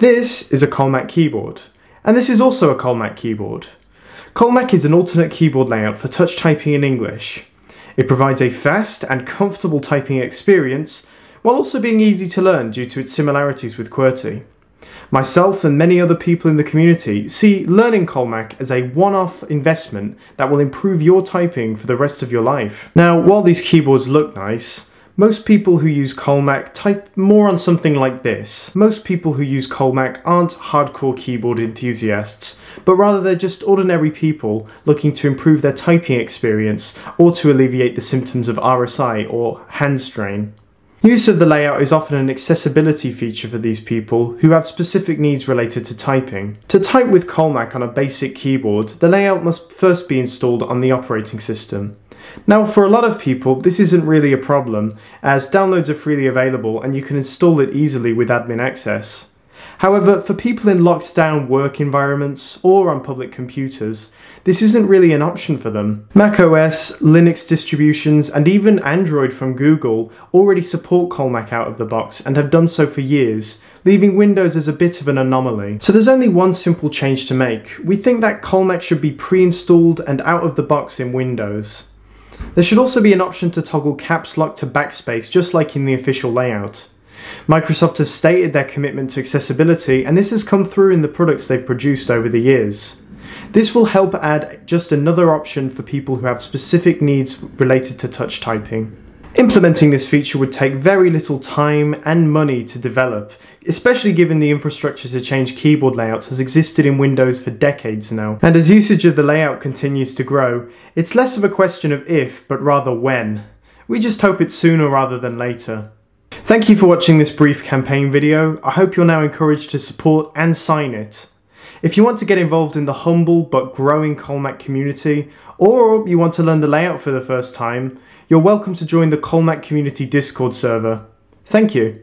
This is a Colemak keyboard, and this is also a Colemak keyboard. Colemak is an alternate keyboard layout for touch typing in English. It provides a fast and comfortable typing experience, while also being easy to learn due to its similarities with QWERTY. Myself and many other people in the community see learning Colemak as a one-off investment that will improve your typing for the rest of your life. Now, while these keyboards look nice, most people who use Colemak type more on something like this. Most people who use Colemak aren't hardcore keyboard enthusiasts, but rather they're just ordinary people looking to improve their typing experience or to alleviate the symptoms of RSI or hand strain. Use of the layout is often an accessibility feature for these people who have specific needs related to typing. To type with Colemak on a basic keyboard, the layout must first be installed on the operating system. Now for a lot of people this isn't really a problem as downloads are freely available and you can install it easily with admin access. However, for people in locked down work environments or on public computers, this isn't really an option for them. macOS, Linux distributions, and even Android from Google already support Colemak out of the box and have done so for years, leaving Windows as a bit of an anomaly. So there's only one simple change to make. We think that Colemak should be pre-installed and out of the box in Windows. There should also be an option to toggle caps lock to backspace just like in the official layout. Microsoft has stated their commitment to accessibility and this has come through in the products they've produced over the years. This will help add just another option for people who have specific needs related to touch typing. Implementing this feature would take very little time and money to develop, especially given the infrastructure to change keyboard layouts has existed in Windows for decades now. And as usage of the layout continues to grow, it's less of a question of if, but rather when. We just hope it's sooner rather than later. Thank you for watching this brief campaign video. I hope you're now encouraged to support and sign it. If you want to get involved in the humble but growing Colemak community, or you want to learn the layout for the first time, you're welcome to join the Colemak Community Discord server. Thank you.